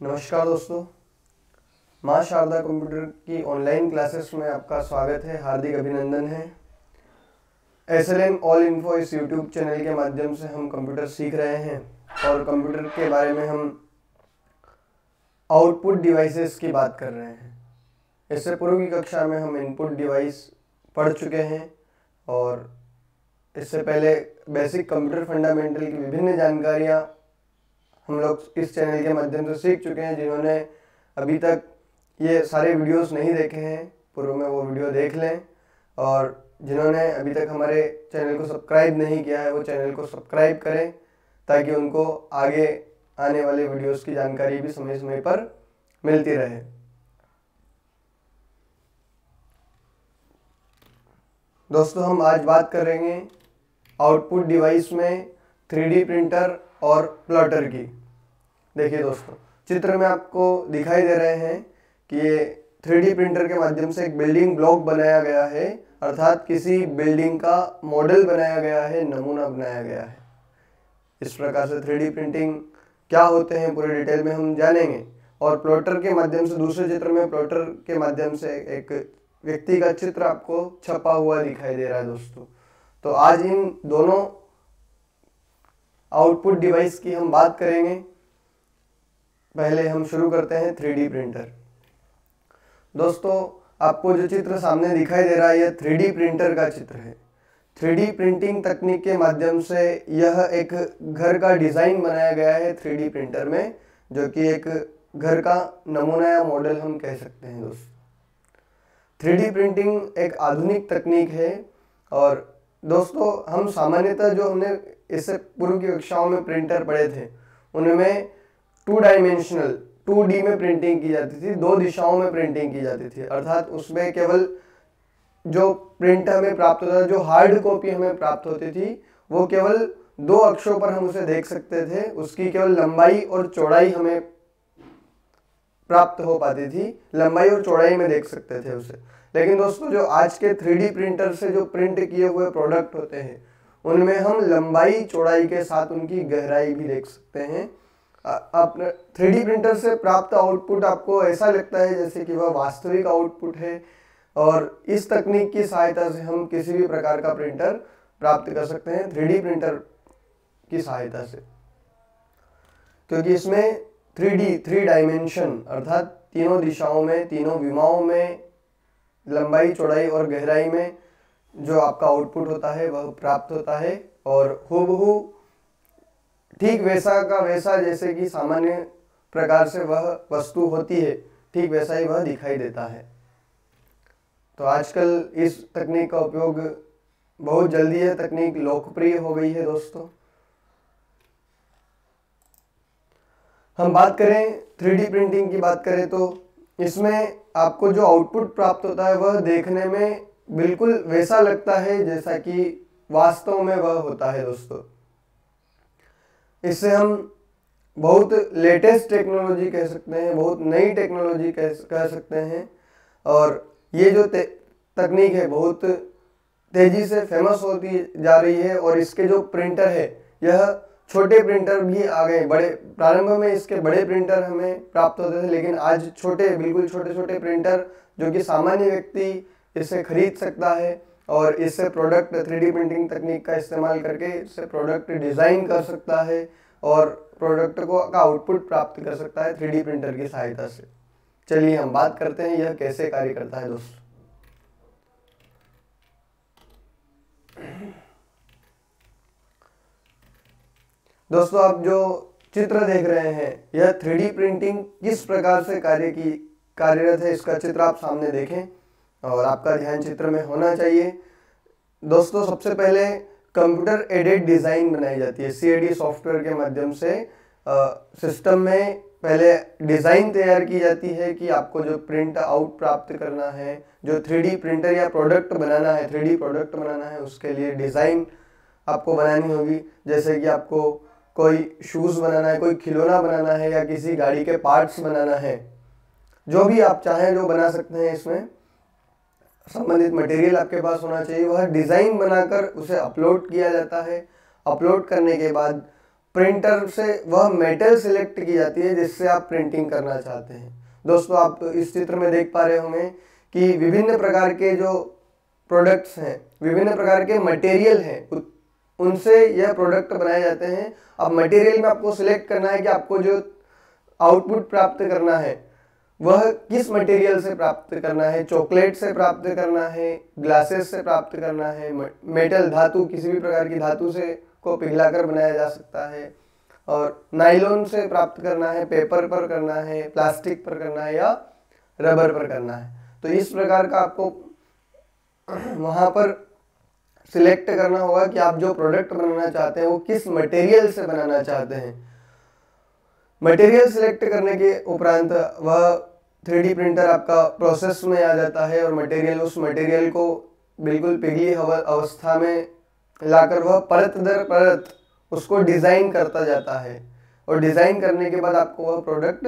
नमस्कार दोस्तों। माँ शारदा कंप्यूटर की ऑनलाइन क्लासेस में आपका स्वागत है, हार्दिक अभिनंदन है। S L N all info इस यूट्यूब चैनल के माध्यम से हम कंप्यूटर सीख रहे हैं और कंप्यूटर के बारे में हम आउटपुट डिवाइसेस की बात कर रहे हैं। इससे पूर्व की कक्षा में हम इनपुट डिवाइस पढ़ चुके हैं और इससे पहले बेसिक कंप्यूटर फंडामेंटल की विभिन्न जानकारियाँ हम लोग इस चैनल के माध्यम से सीख चुके हैं, जिन्होंने अभी तक ये सारे वीडियोस नहीं देखे हैं, पूर्व में वो वीडियो देख लें। और जिन्होंने अभी तक हमारे चैनल को सब्सक्राइब नहीं किया है, वो चैनल को सब्सक्राइब करें, ताकि उनको आगे आने वाले वीडियोस की जानकारी भी समय समय पर मिलती रहे। दोस्तों, हम आज बात करेंगे आउटपुट डिवाइस में थ्री प्रिंटर और प्लॉटर की। देखिए दोस्तों, चित्र में आपको दिखाई दे रहे हैं कि ये थ्री प्रिंटर के माध्यम से एक बिल्डिंग ब्लॉक बनाया गया है, अर्थात किसी बिल्डिंग का मॉडल बनाया गया है, नमूना बनाया गया है। इस प्रकार से थ्री प्रिंटिंग क्या होते हैं, पूरे डिटेल में हम जानेंगे। और प्लॉटर के माध्यम से, दूसरे चित्र में प्लॉटर के माध्यम से एक व्यक्ति का चित्र आपको छपा हुआ दिखाई दे रहा है दोस्तों। तो आज इन दोनों आउटपुट डिवाइस की हम बात करेंगे। पहले हम शुरू करते हैं थ्री प्रिंटर। दोस्तों, आपको जो चित्र सामने दिखाई दे रहा है, यह थ्री प्रिंटर का चित्र है। थ्री प्रिंटिंग तकनीक के माध्यम से यह एक घर का डिज़ाइन बनाया गया है थ्री प्रिंटर में, जो कि एक घर का नमूना या मॉडल हम कह सकते हैं, दोस्तों। थ्री प्रिंटिंग एक आधुनिक तकनीक है और, दोस्तों, हम सामान्यतः जो हमने इससे पूर्व की कक्षाओं में प्रिंटर पड़े थे। उनमें टू डायमेंशनल टू डी में प्रिंटिंग की जाती थी, दो दिशाओं में प्रिंटिंग की जाती थी। अर्थात उसमें केवल जो प्रिंट हमें प्राप्त होता था, जो हार्ड कॉपी हमें प्राप्त होती थी, वो केवल दो अक्षों पर हम उसे देख सकते थे। उसकी केवल लंबाई और चौड़ाई हमें प्राप्त हो पाती थी। लंबाई और चौड़ाई में देख सकते थे उसे। लेकिन दोस्तों, जो आज के थ्री प्रिंटर से जो प्रिंट किए हुए प्रोडक्ट होते हैं उनमें हम लंबाई, चौड़ाई के साथ उनकी गहराई भी देख सकते हैं। अपने थ्री प्रिंटर से प्राप्त आउटपुट आपको ऐसा लगता है जैसे कि वह वास्तविक आउटपुट है और इस तकनीक की सहायता से हम किसी भी प्रकार का प्रिंटर प्राप्त कर सकते हैं थ्री प्रिंटर की सहायता से। क्योंकि इसमें थ्री डी थ्री डायमेंशन अर्थात तीनों दिशाओं में, तीनों विमाओं में, लंबाई, चौड़ाई और गहराई में जो आपका आउटपुट होता है, वह प्राप्त होता है और हूबहू ठीक वैसा का वैसा जैसे कि सामान्य प्रकार से वह वस्तु होती है, ठीक वैसा ही वह दिखाई देता है। तो आजकल इस तकनीक का उपयोग बहुत जल्दी है तकनीक लोकप्रिय हो गई है दोस्तों। हम बात करें थ्री प्रिंटिंग की बात करें तो इसमें आपको जो आउटपुट प्राप्त होता है, वह देखने में बिल्कुल वैसा लगता है जैसा कि वास्तव में वह होता है, दोस्तों। इससे हम बहुत लेटेस्ट टेक्नोलॉजी कह सकते हैं, बहुत नई टेक्नोलॉजी कह सकते हैं। और ये जो तकनीक है, बहुत तेज़ी से फ़ेमस होती जा रही है और इसके जो प्रिंटर है, यह छोटे प्रिंटर भी आ गए। बड़े, प्रारंभ में इसके बड़े प्रिंटर हमें प्राप्त होते थे, लेकिन आज छोटे, बिल्कुल छोटे छोटे प्रिंटर जो कि सामान्य व्यक्ति इसे खरीद सकता है और इससे प्रोडक्ट थ्री प्रिंटिंग तकनीक का इस्तेमाल करके इससे प्रोडक्ट डिज़ाइन कर सकता है और प्रोडक्ट को का आउटपुट प्राप्त कर सकता है थ्री प्रिंटर की सहायता से। चलिए हम बात करते हैं यह कैसे कार्य करता है दोस्तों। दोस्तों, आप जो चित्र देख रहे हैं, यह थ्री प्रिंटिंग किस प्रकार से कार्य की, कार्यरत है, इसका चित्र आप सामने देखें। और आपका ध्यान चित्र में होना चाहिए। दोस्तों, सबसे पहले कंप्यूटर एडेड डिज़ाइन बनाई जाती है। सीएडी सॉफ्टवेयर के माध्यम से सिस्टम में पहले डिज़ाइन तैयार की जाती है कि आपको जो प्रिंट आउट प्राप्त करना है, जो थ्री प्रिंटर या प्रोडक्ट बनाना है थ्री प्रोडक्ट बनाना है, उसके लिए डिज़ाइन आपको बनानी होगी। जैसे कि आपको कोई शूज़ बनाना है, कोई खिलौना बनाना है या किसी गाड़ी के पार्ट्स बनाना है, जो भी आप चाहें, जो बना सकते हैं इसमें। संबंधित मटेरियल आपके पास होना चाहिए। वह डिज़ाइन बनाकर उसे अपलोड किया जाता है। अपलोड करने के बाद प्रिंटर से वह मेटल सिलेक्ट की जाती है, जिससे आप प्रिंटिंग करना चाहते हैं। दोस्तों, आप इस चित्र में देख पा रहे होंगे कि विभिन्न प्रकार के जो प्रोडक्ट्स हैं, विभिन्न प्रकार के मटेरियल हैं उनसे यह प्रोडक्ट बनाए जाते हैं। अब मटेरियल में आपको सिलेक्ट करना है कि आपको जो आउटपुट प्राप्त करना है वह किस मटेरियल से प्राप्त करना है? चॉकलेट से प्राप्त करना है ग्लासेस से प्राप्त करना है मेटल धातु किसी भी प्रकार की धातु से को पिघलाकर बनाया जा सकता है। और नाइलॉन से प्राप्त करना है पेपर पर करना है प्लास्टिक पर करना है या रबर पर करना है। तो इस प्रकार का आपको वहाँ पर सिलेक्ट करना होगा कि आप जो प्रोडक्ट बनाना चाहते हैं, वो किस मटेरियल से बनाना चाहते हैं। मटेरियल सिलेक्ट करने के उपरांत वह थ्री प्रिंटर आपका प्रोसेस में आ जाता है और मटेरियल उस मटेरियल को बिल्कुल पिघली अवस्था में लाकर वह परत दर परत उसको डिज़ाइन करता जाता है। और डिज़ाइन करने के बाद आपको वह प्रोडक्ट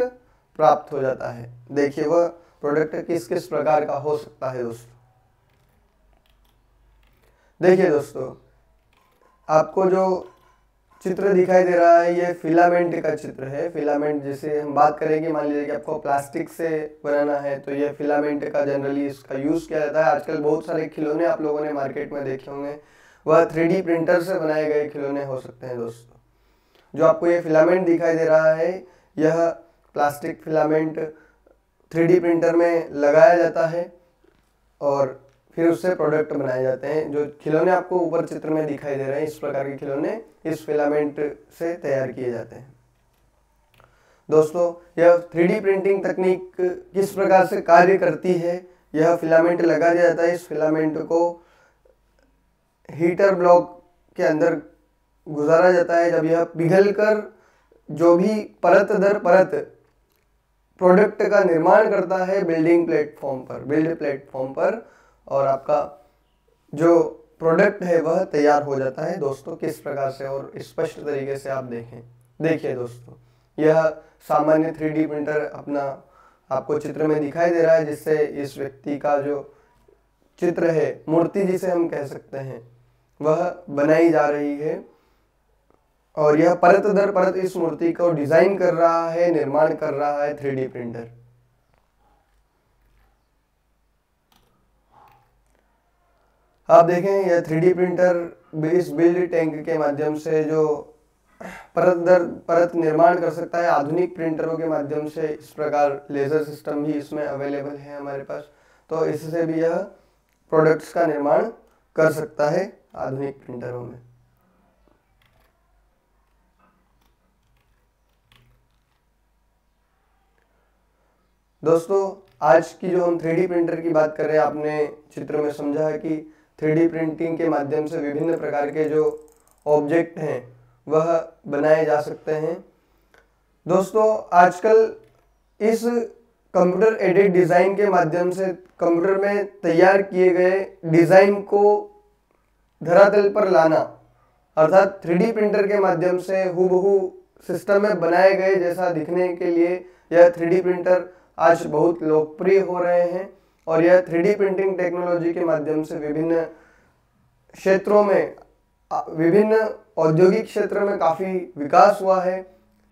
प्राप्त हो जाता है। देखिए वह प्रोडक्ट किस किस प्रकार का हो सकता है दोस्तों। देखिए दोस्तों, आपको जो चित्र दिखाई दे रहा है, ये फिलामेंट का चित्र है। फिलामेंट जैसे हम बात करेंगे, मान लीजिए कि आपको प्लास्टिक से बनाना है तो ये फिलामेंट का जनरली इसका यूज़ किया जाता है। आजकल बहुत सारे खिलौने आप लोगों ने मार्केट में देखे होंगे। वह थ्री प्रिंटर से बनाए गए खिलौने हो सकते हैं दोस्तों। जो आपको ये फिलामेंट दिखाई दे रहा है, यह प्लास्टिक फिलामेंट थ्री प्रिंटर में लगाया जाता है और फिर उससे प्रोडक्ट बनाए जाते हैं, जो खिलौने आपको ऊपर चित्र में दिखाई दे रहे हैं, इस प्रकार के खिलौने इस फिलामेंट से तैयार किए जाते हैं। दोस्तों, यह थ्री प्रिंटिंग तकनीक किस प्रकार से कार्य करती है? यह फिलामेंट लगा दिया जाता है, इस फिलामेंट को हीटर ब्लॉक के अंदर गुजारा जाता है। जब यह पिघल कर जो भी परत दर परत प्रोडक्ट का निर्माण करता है बिल्डिंग प्लेटफॉर्म पर बिल्ड प्लेटफॉर्म पर और आपका जो प्रोडक्ट है, वह तैयार हो जाता है। दोस्तों, किस प्रकार से और स्पष्ट तरीके से आप देखें। देखिए दोस्तों, यह सामान्य थ्री प्रिंटर अपना आपको चित्र में दिखाई दे रहा है, जिससे इस व्यक्ति का जो चित्र है, मूर्ति जिसे हम कह सकते हैं, वह बनाई जा रही है। और यह परत दर परत इस मूर्ति को डिज़ाइन कर रहा है, निर्माण कर रहा है थ्री प्रिंटर आप देखें यह three printer base build tank के माध्यम से जो परत दर, परत निर्माण कर सकता है, आधुनिक प्रिंटरों के माध्यम से इस प्रकार लेज़र सिस्टम भी इसमें अवेलेबल है हमारे पास। तो इससे भी यह प्रोडक्ट्स का निर्माण कर सकता है आधुनिक प्रिंटरों में। दोस्तों, आज की जो हम थ्री प्रिंटर की बात कर रहे हैं, आपने चित्र में समझा है कि थ्री प्रिंटिंग के माध्यम से विभिन्न प्रकार के जो ऑब्जेक्ट हैं, वह बनाए जा सकते हैं। दोस्तों, आजकल इस कंप्यूटर एडिट डिज़ाइन के माध्यम से कंप्यूटर में तैयार किए गए डिज़ाइन को धरातल पर लाना, अर्थात थ्री प्रिंटर के माध्यम से हु सिस्टम में बनाए गए जैसा दिखने के लिए यह थ्री प्रिंटर आज बहुत लोकप्रिय हो रहे हैं। और यह थ्री प्रिंटिंग टेक्नोलॉजी के माध्यम से विभिन्न क्षेत्रों में विभिन्न औद्योगिक क्षेत्र में काफ़ी विकास हुआ है।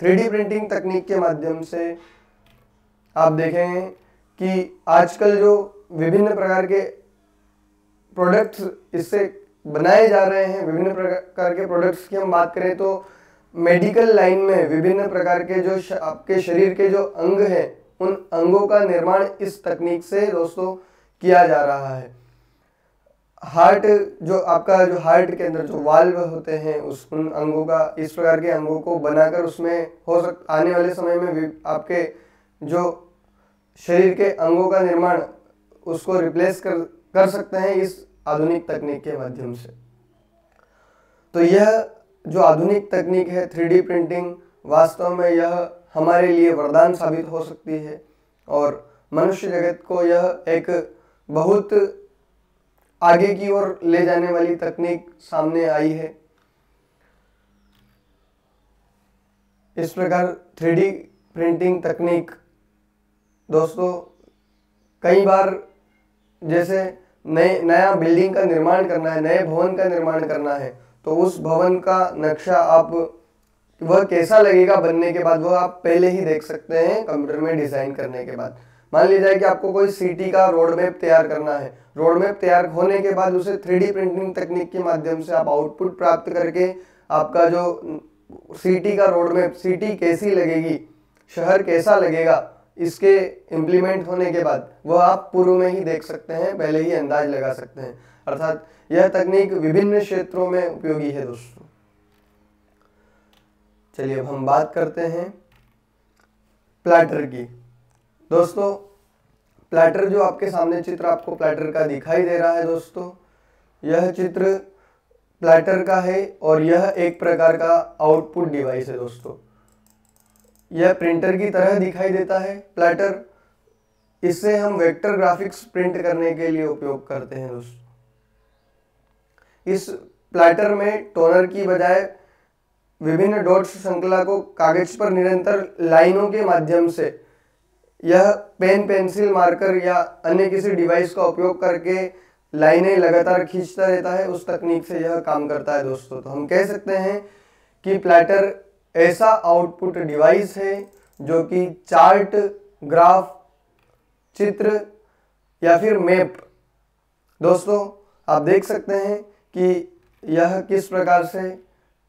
थ्री प्रिंटिंग तकनीक के माध्यम से आप देखेंगे कि आजकल जो विभिन्न प्रकार के प्रोडक्ट्स इससे बनाए जा रहे हैं, विभिन्न प्रकार के प्रोडक्ट्स की हम बात करें तो मेडिकल लाइन में विभिन्न प्रकार के जो आपके शरीर के जो अंग हैं उन अंगों का निर्माण इस तकनीक से दोस्तों किया जा रहा है। हार्ट जो आपका जो हार्ट के अंदर जो वाल्व होते हैं, उस उन अंगों का, इस प्रकार के अंगों को बनाकर उसमें हो सक, आने वाले समय में आपके जो शरीर के अंगों का निर्माण, उसको रिप्लेस कर कर सकते हैं इस आधुनिक तकनीक के माध्यम से। तो यह जो आधुनिक तकनीक है थ्री प्रिंटिंग वास्तव में यह हमारे लिए वरदान साबित हो सकती है। और मनुष्य जगत को यह एक बहुत आगे की ओर ले जाने वाली तकनीक सामने आई है। इस प्रकार थ्री प्रिंटिंग तकनीक, दोस्तों, कई बार जैसे नए, नया बिल्डिंग का निर्माण करना है, नए भवन का निर्माण करना है तो उस भवन का नक्शा आप वह कैसा लगेगा बनने के बाद वह आप पहले ही देख सकते हैं कंप्यूटर में डिज़ाइन करने के बाद। मान लीजिए कि आपको कोई सिटी का रोड मैप तैयार करना है। रोड मैप तैयार होने के बाद उसे थ्री प्रिंटिंग तकनीक के माध्यम से आप आउटपुट प्राप्त करके आपका जो सिटी का रोड मैप सिटी कैसी लगेगी, शहर कैसा लगेगा, इसके इम्प्लीमेंट होने के बाद वह आप पूर्व में ही देख सकते हैं, पहले ही अंदाज लगा सकते हैं। अर्थात यह तकनीक विभिन्न क्षेत्रों में उपयोगी है दोस्तों। चलिए अब हम बात करते हैं प्लाटर की। दोस्तों, प्लाटर जो आपके सामने चित्र आपको प्लाटर का दिखाई दे रहा है दोस्तों, यह चित्र प्लाटर का है और यह एक प्रकार का आउटपुट डिवाइस है दोस्तों। यह प्रिंटर की तरह दिखाई देता है। प्लाटर, इससे हम वेक्टर ग्राफिक्स प्रिंट करने के लिए उपयोग करते हैं दोस्तों। इस प्लाटर में टोनर की बजाय विभिन्न डॉट्स श्रृंखला को कागज़ पर निरंतर लाइनों के माध्यम से, यह पेन, पेंसिल, मार्कर या अन्य किसी डिवाइस का उपयोग करके लाइनें लगातार खींचता रहता है, उस तकनीक से यह काम करता है दोस्तों। तो हम कह सकते हैं कि प्लेटर ऐसा आउटपुट डिवाइस है जो कि चार्ट, ग्राफ, चित्र या फिर मैप। दोस्तों, आप देख सकते हैं कि यह किस प्रकार से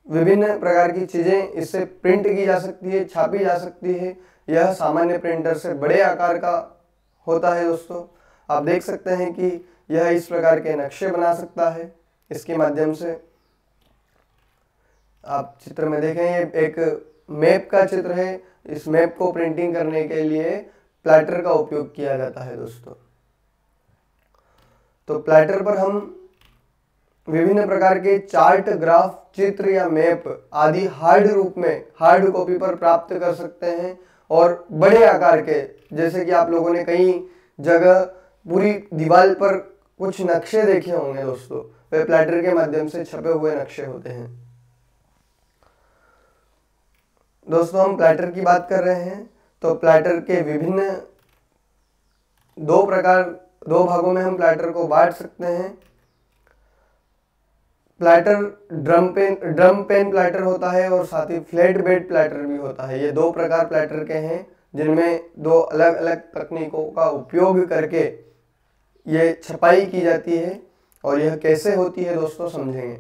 विभिन्न प्रकार की चीज़ें इससे प्रिंट की जा सकती है, छापी जा सकती है। यह सामान्य प्रिंटर से बड़े आकार का होता है दोस्तों। आप देख सकते हैं कि यह इस प्रकार के नक्शे बना सकता है। इसके माध्यम से आप चित्र में देखें एक मैप का चित्र है। इस मैप को प्रिंटिंग करने के लिए प्लेटर का उपयोग किया जाता है दोस्तों। तो प्लेटर पर हम विभिन्न प्रकार के चार्ट, ग्राफ, चित्र या मैप आदि हार्ड रूप में हार्ड कॉपी पर प्राप्त कर सकते हैं और बड़े आकार के, जैसे कि आप लोगों ने कई जगह पूरी दीवार पर कुछ नक्शे देखे होंगे दोस्तों। वे प्लेटर के माध्यम से छपे हुए नक्शे होते हैं। दोस्तों, हम प्लेटर की बात कर रहे हैं। तो प्लेटर के विभिन्न दो प्रकार, दो भागों में हम प्लेटर को बांट सकते हैं। Plotter drum pen drum pen plotter होता है और साथ ही फ्लैट बेड प्लेटर भी होता है। ये दो प्रकार प्लेटर के हैं, जिनमें दो अलग अलग तकनीकों का उपयोग करके ये छपाई की जाती है और यह कैसे होती है दोस्तों, समझेंगे।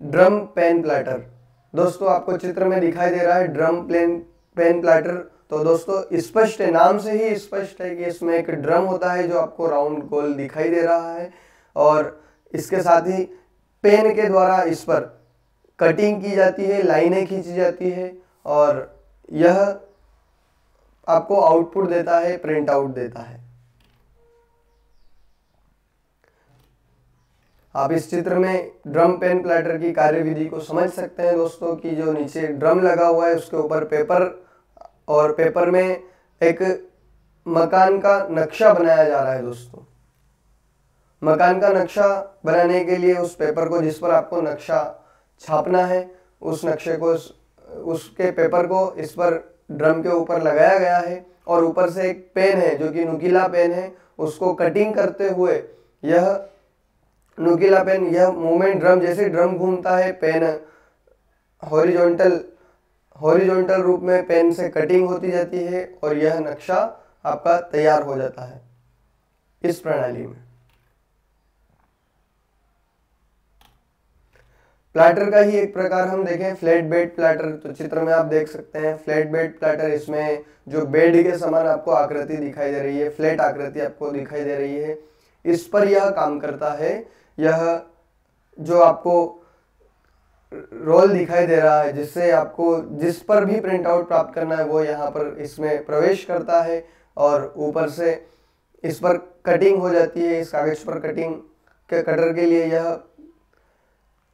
Drum pen plotter. दोस्तों, आपको चित्र में दिखाई दे रहा है ड्रम प्लेन पेन प्लेटर। तो दोस्तों, स्पष्ट नाम से ही स्पष्ट है कि इसमें एक ड्रम होता है जो आपको राउंड गोल दिखाई दे रहा है। और इसके साथ ही पेन के द्वारा इस पर कटिंग की जाती है, लाइनें खींची जाती है और यह आपको आउटपुट देता है, प्रिंट आउट देता है। आप इस चित्र में ड्रम पेन प्लेटर की कार्यविधि को समझ सकते हैं दोस्तों कि जो नीचे ड्रम लगा हुआ है, उसके ऊपर पेपर और पेपर में एक मकान का नक्शा बनाया जा रहा है दोस्तों। मकान का नक्शा बनाने के लिए उस पेपर को, जिस पर आपको नक्शा छापना है, उस नक्शे को, उसके पेपर को इस पर ड्रम के ऊपर लगाया गया है और ऊपर से एक पेन है, जो कि नुकीला पेन है, उसको कटिंग करते हुए यह नुकीला पेन, यह मूवमेंट ड्रम जैसे ड्रम घूमता है, पेन हॉरिजॉन्टल हॉरिजॉन्टल रूप में पेन से कटिंग होती जाती है और यह नक्शा आपका तैयार हो जाता है, इस प्रणाली में। प्लाटर का ही एक प्रकार हम देखें फ्लैट बेड प्लाटर तो चित्र में आप देख सकते हैं फ्लैट बेड प्लाटर इसमें जो बेड के समान आपको आकृति दिखाई दे रही है फ्लैट आकृति आपको दिखाई दे रही है। इस पर यह काम करता है, यह जो आपको रोल दिखाई दे रहा है, जिससे आपको जिस पर भी प्रिंट आउट प्राप्त करना है, वो यहाँ पर इसमें प्रवेश करता है और ऊपर से इस पर कटिंग हो जाती है, इस कागज़ पर कटिंग के कटर के लिए यह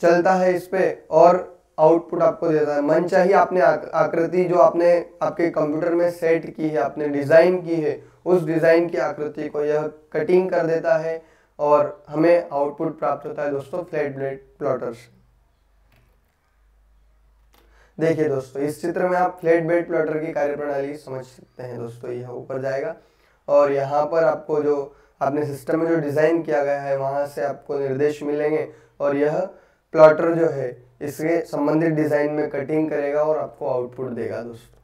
चलता है इस पे और आउटपुट आपको देता है। मन चाहिए आपने आकृति जो आपने आपके कंप्यूटर में सेट की है, आपने डिज़ाइन की है, उस डिज़ाइन की आकृति को यह कटिंग कर देता है और हमें आउटपुट प्राप्त होता है दोस्तों फ्लैट ब्लेड प्लॉटर देखिए दोस्तों, इस चित्र में आप फ्लैट बेड प्लॉटर की कार्यप्रणाली समझ सकते हैं दोस्तों, यह ऊपर जाएगा और यहाँ पर आपको जो आपने सिस्टम में जो डिज़ाइन किया गया है, वहाँ से आपको निर्देश मिलेंगे और यह प्लॉटर जो है, इसके संबंधित डिज़ाइन में कटिंग करेगा और आपको आउटपुट देगा दोस्तों।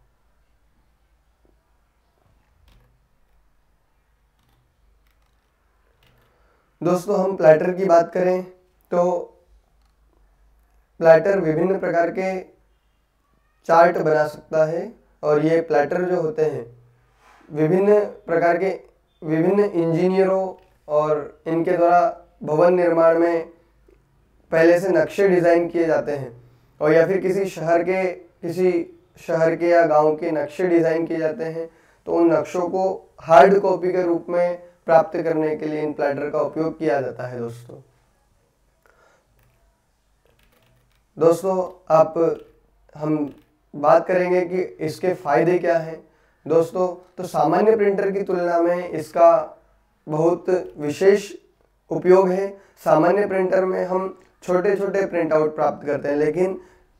दोस्तों, हम प्लेटर की बात करें तो प्लेटर विभिन्न प्रकार के चार्ट बना सकता है और ये प्लेटर जो होते हैं, विभिन्न प्रकार के विभिन्न इंजीनियरों और इनके द्वारा भवन निर्माण में पहले से नक्शे डिज़ाइन किए जाते हैं और या फिर किसी शहर के, किसी शहर के या गाँव के नक्शे डिज़ाइन किए जाते हैं तो उन नक्शों को हार्ड कॉपी के रूप में प्राप्त करने के लिए इन प्लेटर का उपयोग किया जाता है, दोस्तों। दोस्तों, आप, हम बात करेंगे कि इसके फ़ायदे क्या हैं। दोस्तों तो सामान्य प्रिंटर की तुलना में इसका बहुत विशेष उपयोग है। सामान्य प्रिंटर में हम छोटे छोटे प्रिंट आउट प्राप्त करते हैं। लेकिन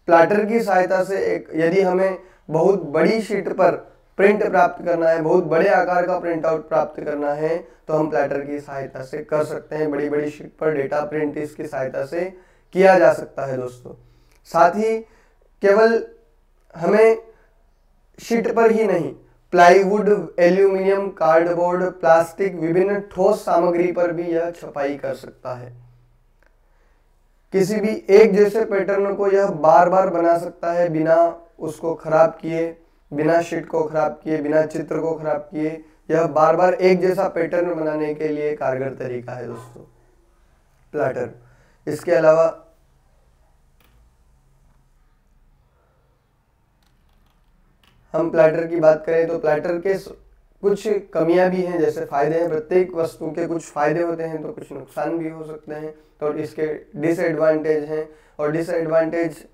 प्लाटर की सहायता से एक, यदि हमें बहुत बड़ी शीट पर प्रिंट प्राप्त करना है, बहुत बड़े आकार का प्रिंट आउट प्राप्त करना है तो हम प्लेटर की सहायता से कर सकते हैं। बड़ी बड़ी शीट पर डेटा प्रिंट इसकी सहायता से किया जा सकता है दोस्तों। साथ ही केवल हमें शीट पर ही नहीं प्लाईवुड एल्यूमिनियम कार्डबोर्ड प्लास्टिक विभिन्न ठोस सामग्री पर भी यह छपाई कर सकता है। किसी भी एक जैसे पैटर्न को यह बार बार बना सकता है बिना उसको खराब किए, बिना शीट को खराब किए, बिना चित्र को खराब किए। यह बार बार एक जैसा पैटर्न बनाने के लिए कारगर तरीका है दोस्तों। प्लाटर इसके अलावा हम प्लेटर की बात करें तो प्लेटर के कुछ कमियाँ भी हैं, जैसे फ़ायदे हैं। प्रत्येक वस्तु के कुछ फ़ायदे होते हैं तो कुछ नुकसान भी हो सकते हैं। तो इसके डिसएडवांटेज हैं और डिसएडवांटेज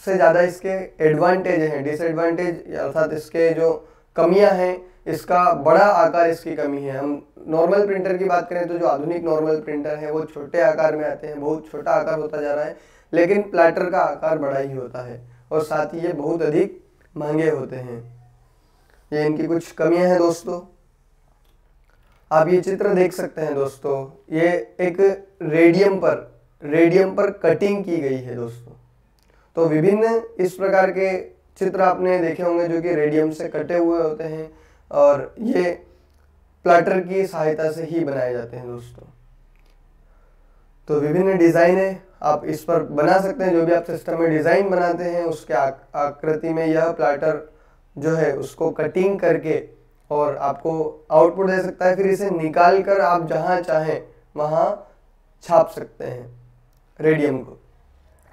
से ज़्यादा इसके एडवांटेज हैं। डिसएडवांटेज अर्थात इसके जो कमियाँ हैं, इसका बड़ा आकार इसकी कमी है। हम नॉर्मल प्रिंटर की बात करें तो जो आधुनिक नॉर्मल प्रिंटर है, वो छोटे आकार में आते हैं, बहुत छोटा आकार होता जा रहा है, लेकिन प्लेटर का आकार बड़ा ही होता है और साथ ही ये बहुत अधिक महँगे होते हैं। ये इनकी कुछ कमियाँ हैं दोस्तों। आप ये चित्र देख सकते हैं दोस्तों। ये एक रेडियम पर रेडियम पर कटिंग की गई है दोस्तों। तो विभिन्न इस प्रकार के चित्र आपने देखे होंगे जो कि रेडियम से कटे हुए होते हैं और ये प्लाटर की सहायता से ही बनाए जाते हैं दोस्तों। तो विभिन्न डिज़ाइन है आप इस पर बना सकते हैं। जो भी आप सिस्टम में डिज़ाइन बनाते हैं, उसके आकृति में यह प्लाटर जो है उसको कटिंग करके और आपको आउटपुट दे सकता है, फिर इसे निकाल कर आप जहाँ चाहें, वहाँ छाप सकते हैं रेडियम को।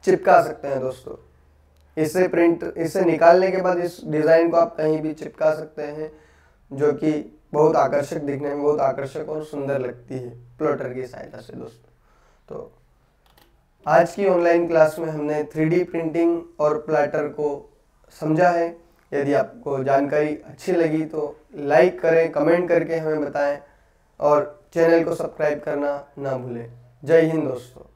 चिपका सकते हैं दोस्तों। इसे प्रिंट इसे निकालने के बाद इस डिज़ाइन को आप कहीं भी चिपका सकते हैं, जो कि बहुत आकर्षक दिखने में बहुत आकर्षक और सुंदर लगती है प्लॉटर की सहायता से दोस्तों। तो आज की ऑनलाइन क्लास में हमने थ्री प्रिंटिंग और प्लाटर को समझा है। यदि आपको जानकारी अच्छी लगी तो लाइक करें कमेंट करके हमें बताएँ और चैनल को सब्सक्राइब करना ना भूलें। जय हिंद दोस्तों।